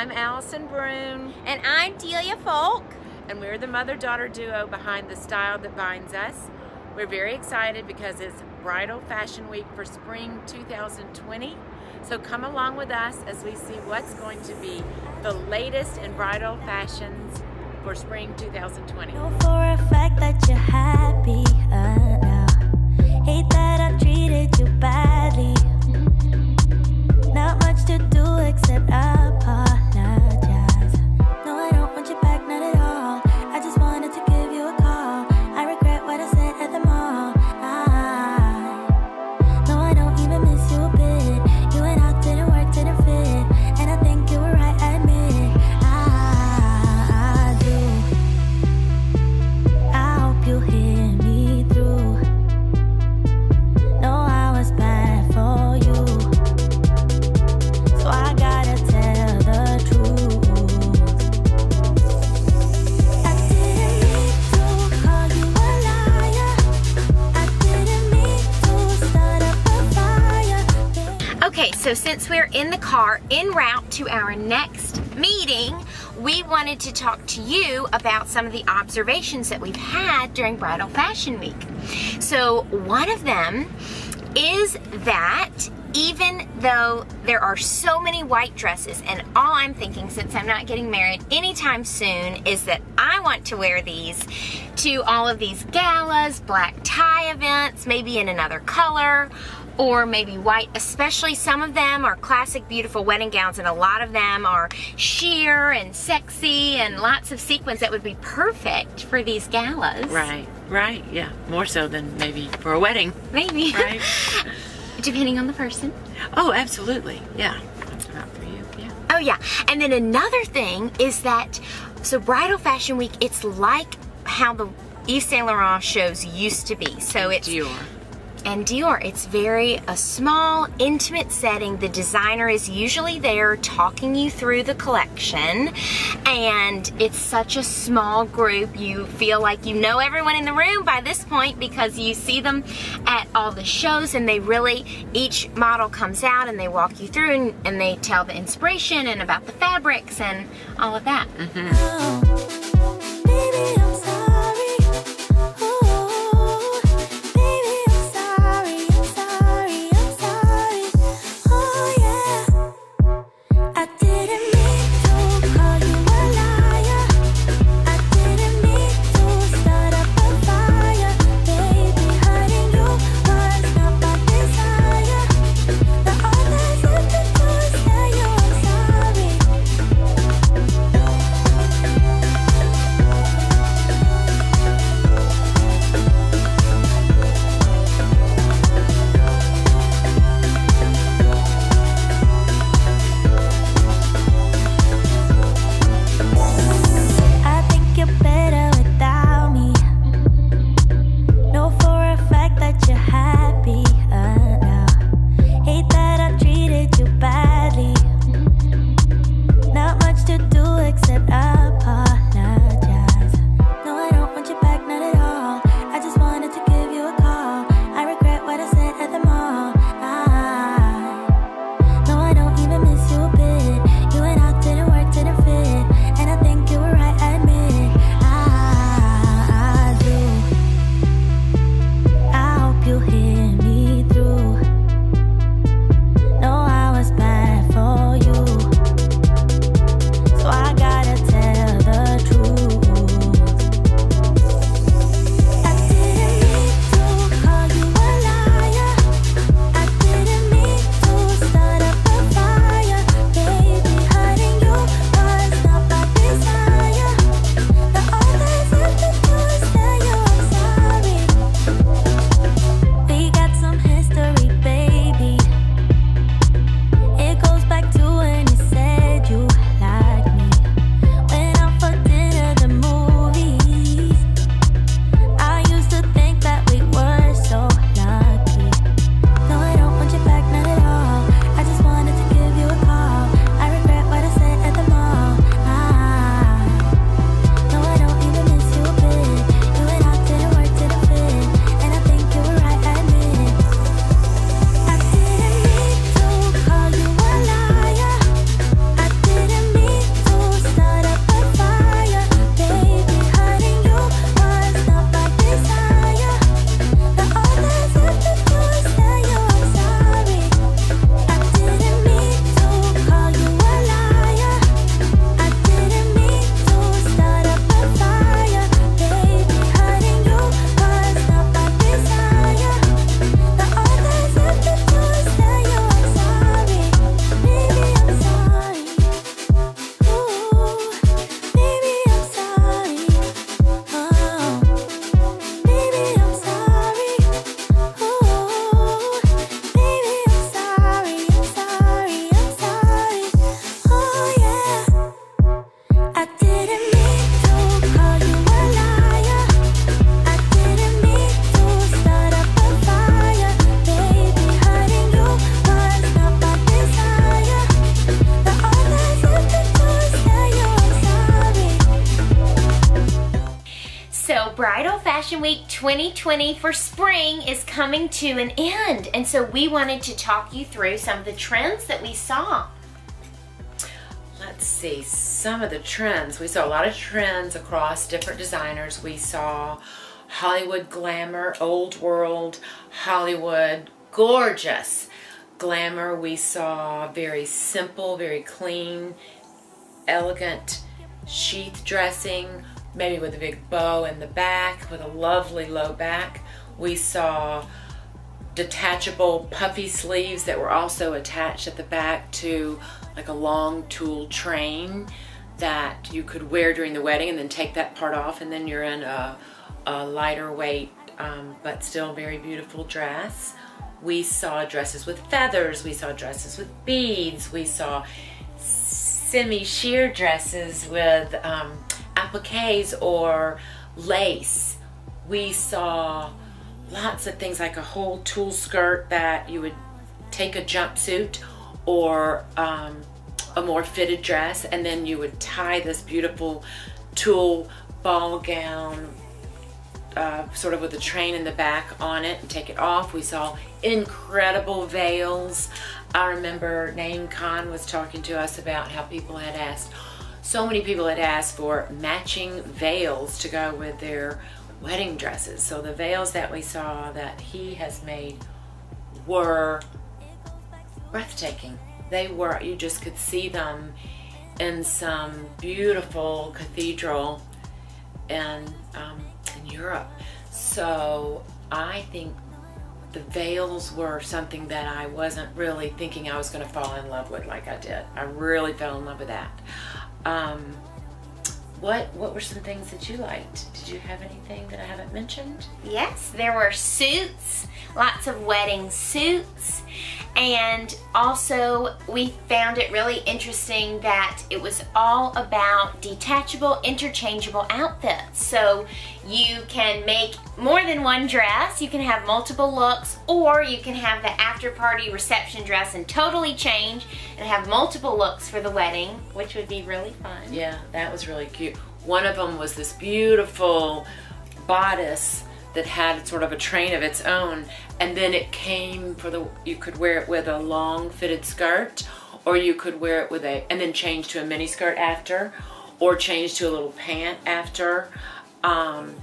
I'm Allison Brune. And I'm Delia Folk. And we're the mother-daughter duo behind The Style That Binds Us. We're very excited because it's Bridal Fashion Week for Spring 2020. So come along with us as we see what's going to be the latest in bridal fashions for Spring 2020. Know for a fact that you're happy uh, now. Hate that I treated you badly. Not much to do except apologize. Okay, so since we're in the car en route to our next meeting, we wanted to talk to you about some of the observations that we've had during Bridal Fashion Week. So, one of them is that even though there are so many white dresses, and all I'm thinking since I'm not getting married anytime soon is that I want to wear these to all of these galas, black events, maybe in another color, or maybe white, especially some of them are classic beautiful wedding gowns and a lot of them are sheer and sexy and lots of sequins that would be perfect for these galas. Right, right, yeah. More so than maybe for a wedding, Maybe. right? Depending on the person. oh, absolutely, yeah. Not for you, yeah. Oh yeah, and then another thing is that so bridal fashion week it's like how the Yves Saint Laurent shows used to be. So it's Dior. and Dior, it's very a small, intimate setting. The designer is usually there talking you through the collection, and it's such a small group. You feel like you know everyone in the room by this point because you see them at all the shows, and they really each model comes out and they walk you through and, and they tell the inspiration and about the fabrics and all of that. Baby, Fashion Week 2020 for spring is coming to an end. And so we wanted to talk you through some of the trends that we saw. Let's see some of the trends. We saw a lot of trends across different designers. We saw Hollywood glamour, old world, Hollywood, gorgeous glamour. We saw very simple, very clean, elegant sheath dressing, maybe with a big bow in the back, with a lovely low back. We saw detachable puffy sleeves that were also attached at the back to like a long tulle train that you could wear during the wedding and then take that part off and then you're in a, a lighter weight um, but still very beautiful dress. We saw dresses with feathers, we saw dresses with beads, we saw semi-sheer dresses with um, appliques or lace. We saw lots of things like a whole tulle skirt that you would take a jumpsuit or um, a more fitted dress and then you would tie this beautiful tulle ball gown uh, sort of with a train in the back on it and take it off. We saw incredible veils. I remember Naeem Khan was talking to us about how people had asked, so many people had asked for matching veils to go with their wedding dresses. So the veils that we saw that he has made were breathtaking. They were, you just could see them in some beautiful cathedral in, um, in Europe. So I think the veils were something that I wasn't really thinking I was going to fall in love with like I did. I really fell in love with that. Um, what what were some things that you liked? Did you have anything that I haven't mentioned? Yes, there were suits, lots of wedding suits, and also we found it really interesting that it was all about detachable, interchangeable outfits. So you can make more than one dress, you can have multiple looks, or you can have the after party reception dress and totally change and have multiple looks for the wedding, which would be really fun. Yeah, that was really cute. One of them was this beautiful bodice that had sort of a train of its own and then it came for the you could wear it with a long fitted skirt or you could wear it with a and then change to a mini skirt after or change to a little pant after. Um,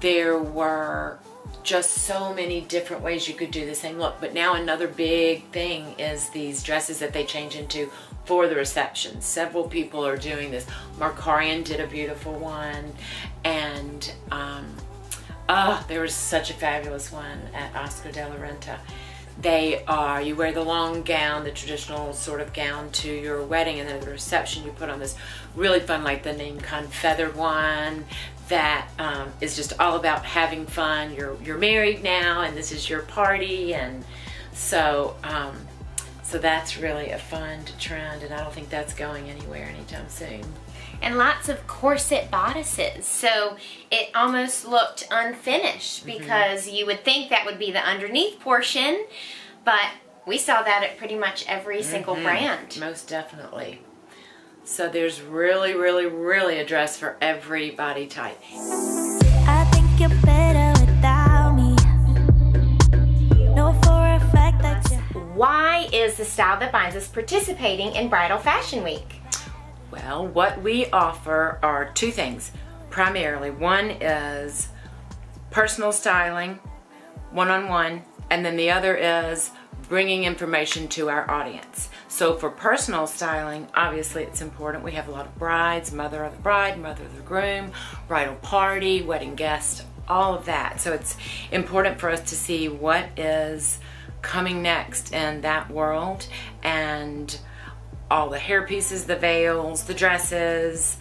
there were just so many different ways you could do the same look but now another big thing is these dresses that they change into for the reception. Several people are doing this. Markarian did a beautiful one and um, Ah, there was such a fabulous one at Oscar de la Renta. They are, you wear the long gown, the traditional sort of gown to your wedding, and then at the reception you put on this really fun, like the Naeem Khan feathered one that um, is just all about having fun. You're, you're married now, and this is your party, and so, um, so that's really a fun trend, and I don't think that's going anywhere anytime soon and lots of corset bodices. So it almost looked unfinished Mm-hmm. because you would think that would be the underneath portion, but we saw that at pretty much every single Mm-hmm. brand. Most definitely. So there's really, really, really a dress for every body type. Why is the Style That Binds Us participating in Bridal Fashion Week? Well, what we offer are two things primarily. One is personal styling, one on one, and then the other is bringing information to our audience. So, for personal styling, obviously it's important. We have a lot of brides, mother of the bride, mother of the groom, bridal party, wedding guest, all of that. So, it's important for us to see what is coming next in that world and all the hair pieces, the veils, the dresses,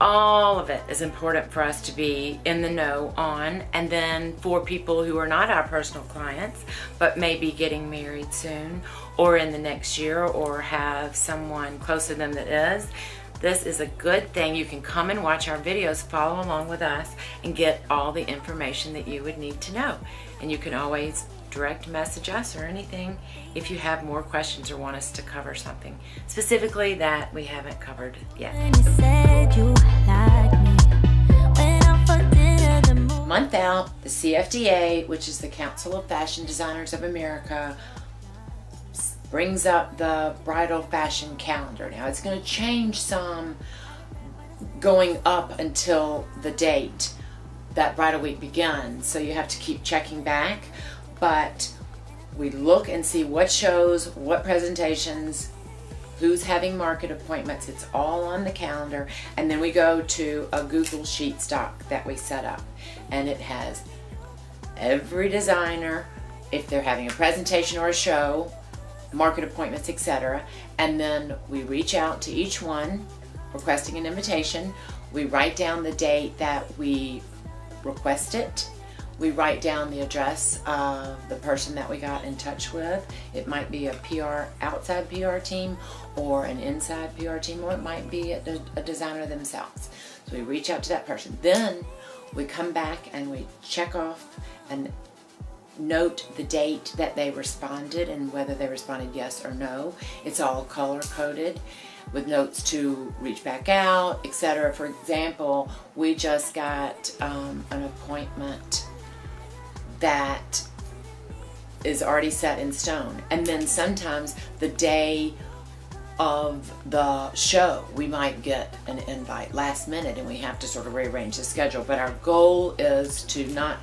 all of it is important for us to be in the know on. And then for people who are not our personal clients, but may be getting married soon or in the next year or have someone close to them that is, this is a good thing. You can come and watch our videos, follow along with us, and get all the information that you would need to know. And you can always direct message us or anything if you have more questions or want us to cover something specifically that we haven't covered yet. when you said you like me. When I'm for dinner, the moon month out, the CFDA, which is the Council of Fashion Designers of America, brings up the bridal fashion calendar. Now it's going to change some going up until the date that bridal week begins. So you have to keep checking back. But we look and see what shows, what presentations, who's having market appointments. It's all on the calendar. And then we go to a Google Sheets doc that we set up. And it has every designer, if they're having a presentation or a show, market appointments, etc. And then we reach out to each one requesting an invitation. We write down the date that we request it. We write down the address of the person that we got in touch with. It might be a PR, outside PR team or an inside PR team, or it might be a, a designer themselves. So we reach out to that person. Then we come back and we check off and note the date that they responded and whether they responded yes or no. It's all color coded with notes to reach back out, etc. For example, we just got um, an appointment that is already set in stone, and then sometimes the day of the show, we might get an invite last minute and we have to sort of rearrange the schedule. But our goal is to not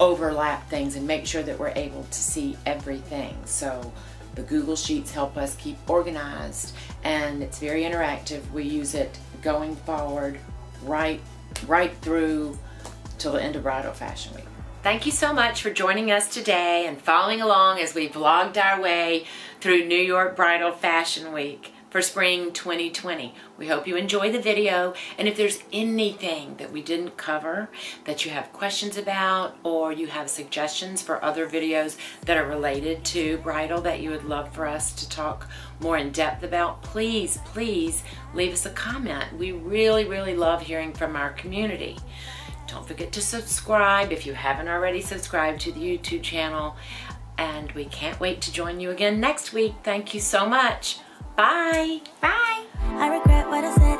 overlap things and make sure that we're able to see everything. So the Google Sheets help us keep organized and it's very interactive. We use it going forward right right through till the end of Bridal Fashion Week. Thank you so much for joining us today and following along as we vlogged our way through New York Bridal Fashion Week for spring 2020. We hope you enjoy the video and if there's anything that we didn't cover that you have questions about or you have suggestions for other videos that are related to bridal that you would love for us to talk more in depth about, please, please leave us a comment. We really, really love hearing from our community. Don't forget to subscribe if you haven't already subscribed to the YouTube channel. And we can't wait to join you again next week. Thank you so much. Bye. Bye.